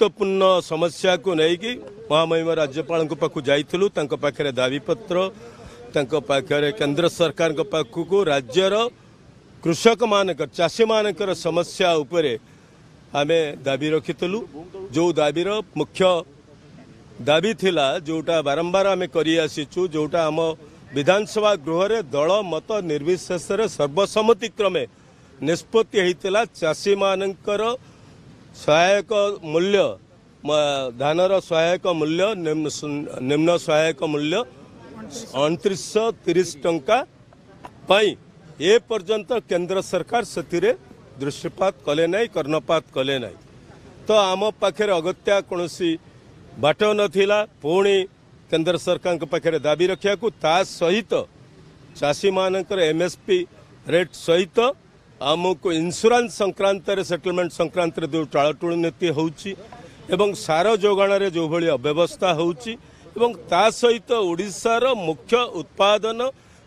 ଗୁରୁତ୍ୱପୂର୍ଣ୍ଣ ସମସ୍ୟାକୁ ନେଇକି ମହାମହିମ ରାଜ୍ୟପାଳଙ୍କ ପାଖକୁ ଯାଇଥିଲୁ। ତାଙ୍କ ପାଖରେ ଦାବିପତ୍ର ତାଙ୍କ ପାଖରେ କେନ୍ଦ୍ର ସରକାରଙ୍କ ପାଖକୁ ରାଜ୍ୟର କୃଷକମାନଙ୍କର ଚାଷୀମାନଙ୍କର ସମସ୍ୟା ଉପରେ ଆମେ ଦାବି ରଖିଥିଲୁ। ଯେଉଁ ଦାବିର ମୁଖ୍ୟ ଦାବି ଥିଲା ଯେଉଁଟା ବାରମ୍ବାର ଆମେ କରି ଆସିଛୁ ଯେଉଁଟା ଆମ ବିଧାନସଭା ଗୃହରେ ଦଳ ମତ ନିର୍ବିଶେଷରେ ସର୍ବସମ୍ମତିକ୍ରମେ ନିଷ୍ପତ୍ତି ହେଇଥିଲା। ଚାଷୀମାନଙ୍କର ସହାୟକ ମୂଲ୍ୟ ଧାନର ସହାୟକ ମୂଲ୍ୟ ନିମ୍ନ- ସହାୟକ ମୂଲ୍ୟ ଅଣତିରିଶଶହ ତିରିଶ ଟଙ୍କା ପାଇଁ ଏ ପର୍ଯ୍ୟନ୍ତ କେନ୍ଦ୍ର ସରକାର ସେଥିରେ ଦୃଷ୍ଟିପାତ କଲେ ନାହିଁ କର୍ଣ୍ଣପାତ କଲେ ନାହିଁ। ତ ଆମ ପାଖରେ ଅଗତ୍ୟା କୌଣସି ବାଟ ନଥିଲା। ପୁଣି କେନ୍ଦ୍ର ସରକାରଙ୍କ ପାଖରେ ଦାବି ରଖିବାକୁ ତା ସହିତ ଚାଷୀମାନଙ୍କର ଏମ୍ଏସ୍ପି ରେଟ୍ ସହିତ ଆମକୁ ଇନ୍ସୁରାନ୍ସ ସଂକ୍ରାନ୍ତରେ ସେଟଲମେଣ୍ଟ ସଂକ୍ରାନ୍ତରେ ଯେଉଁ ଟାଳଟୁଳ ନୀତି ହେଉଛି ଏବଂ ସାର ଯୋଗାଣରେ ଯେଉଁଭଳି ଅବ୍ୟବସ୍ଥା ହେଉଛି ଏବଂ ତା ସହିତ ଓଡ଼ିଶାର ମୁଖ୍ୟ ଉତ୍ପାଦନ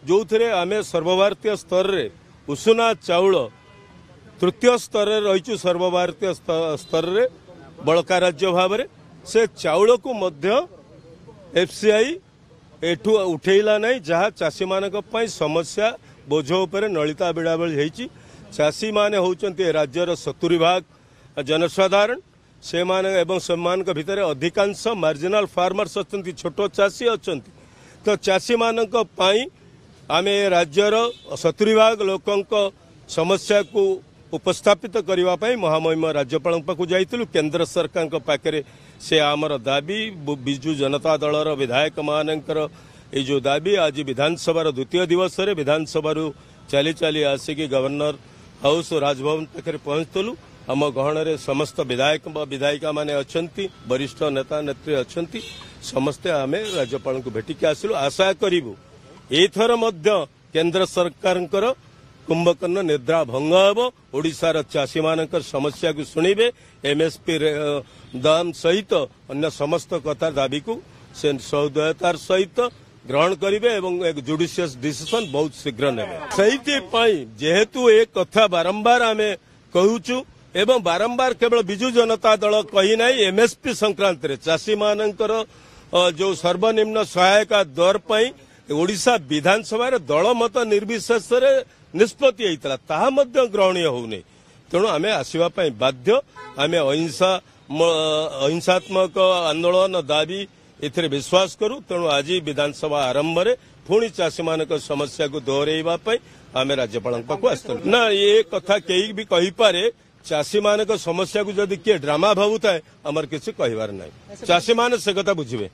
ଯେଉଁଥିରେ ଆମେ ସର୍ବଭାରତୀୟ ସ୍ତରରେ ଉଷୁନା ଚାଉଳ ତୃତୀୟ ସ୍ତରରେ ରହିଛୁ ସର୍ବଭାରତୀୟ ସ୍ତ- ସ୍ତରରେ ବଳକା ରାଜ୍ୟ ଭାବରେ ସେ ଚାଉଳକୁ ମଧ୍ୟ ଏଫ୍ସିଆଇ ଏଠୁ ଉଠେଇଲା ନାହିଁ ଯାହା ଚାଷୀମାନଙ୍କ ପାଇଁ ସମସ୍ୟା ବୋଝ ଉପରେ ନଳିତା ବିଡ଼ା ଭଳି ହେଇଛି। ଚାଷୀମାନେ ହେଉଛନ୍ତି ଏ ରାଜ୍ୟର ସତୁରି ଭାଗ ଜନସାଧାରଣ ସେମାନେ ଏବଂ ସେମାନଙ୍କ ଭିତରେ ଅଧିକାଂଶ ମାର୍ଜିନାଲ ଫାର୍ମର୍ସ ଅଛନ୍ତି ଛୋଟ ଚାଷୀ ଅଛନ୍ତି ତ ଚାଷୀମାନଙ୍କ ପାଇଁ ଆମେ ଏ ରାଜ୍ୟର ସତୁରି ଭାଗ ଲୋକଙ୍କ ସମସ୍ୟାକୁ ଉପସ୍ଥାପିତ କରିବା ପାଇଁ ମହାମହିମ ରାଜ୍ୟପାଳଙ୍କ ପାଖକୁ ଯାଇଥିଲୁ କେନ୍ଦ୍ର ସରକାରଙ୍କ ପାଖରେ ସେ ଆମର ଦାବି bu- ବିଜୁ ଜନତା ଦଳର ବିଧାୟକମାନଙ୍କର ଏଇ ଯେଉଁ ଦାବି ଆଜି ବିଧାନସଭାର ଦ୍ୱିତୀୟ ଦିବସରେ ବିଧାନସଭାରୁ ଚାଲି ଚାଲି ଆସିକି ଗଭର୍ଣ୍ଣର ହାଉସ୍ ରାଜଭବନ ପାଖରେ ପହଞ୍ଚିଥିଲୁ। ଆମ ଗହଣରେ ସମସ୍ତ ବିଧାୟକ ବା ବିଧାୟିକାମାନେ ଅଛନ୍ତି ବରିଷ୍ଠ ନେତା ନେତ୍ରୀ ଅଛନ୍ତି। ସମସ୍ତେ ଆମେ ରାଜ୍ୟପାଳଙ୍କୁ ଭେଟିକି ଆସିଲୁ। ଆଶା କରିବୁ ଏଇଥର ମଧ୍ୟ କେନ୍ଦ୍ର ସରକାରଙ୍କର କୁମ୍ଭକର୍ଣ୍ଣ ନିଦ୍ରା ଭଙ୍ଗ ହେବ। ଓଡ଼ିଶାର ଚାଷୀମାନଙ୍କର ସମସ୍ୟାକୁ ଶୁଣିବେ। ଏମ୍ଏସ୍ପି ଦାମ ସହିତ ଅନ୍ୟ ସମସ୍ତ କଥା ଦାବିକୁ ସେ ସୌଦୟତାର ସହିତ ଗ୍ରହଣ କରିବେ ଏବଂ ଏକ ଜୁଡିସିୟସ୍ ଡିସିସନ ବହୁତ ଶୀଘ୍ର ନେବେ। ସେଇଥିପାଇଁ ଯେହେତୁ ଏ କଥା ବାରମ୍ବାର ଆମେ କହୁଛୁ ଏବଂ ବାରମ୍ବାର କେବଳ ବିଜୁ ଜନତା ଦଳ କହିନାହିଁ ଏମ୍ଏସ୍ପି ସଂକ୍ରାନ୍ତରେ ଚାଷୀମାନଙ୍କର ଯୋଉ ସର୍ବନିମ୍ନ ସହାୟକ ଦର ପାଇଁ ଓଡ଼ିଶା ବିଧାନସଭାରେ ଦଳମତ ନିର୍ବିଶେଷରେ ନିଷ୍ପତ୍ତି ହେଇଥିଲା ତାହା ମଧ୍ୟ ଗ୍ରହଣୀୟ ହେଉନି। ତେଣୁ ଆମେ ଆସିବା ପାଇଁ ବାଧ୍ୟ। ଆମେ ଅହିଂସା ଅହିଂସାତ୍ମକ ଆନ୍ଦୋଳନ ଦାବି ଏଥିରେ ବିଶ୍ୱାସ କରୁ ତେଣୁ ଆଜି ବିଧାନସଭା ଆରମ୍ଭରେ ପୁଣି ଚାଷୀମାନଙ୍କ ସମସ୍ୟାକୁ ଦୋହରାଇବା ପାଇଁ ଆମେ ରାଜ୍ୟପାଳଙ୍କ ପାଖକୁ ଆସିଥିଲୁ ନା ଏ କଥା କେହି ବି କହିପାରେ ଚାଷୀମାନଙ୍କ ସମସ୍ୟାକୁ ଯଦି କିଏ ଡ୍ରାମା ଭାବୁଥାଏ ଆମର କିଛି କହିବାର ନାହିଁ। ଚାଷୀମାନେ ସେ କଥା ବୁଝିବେ।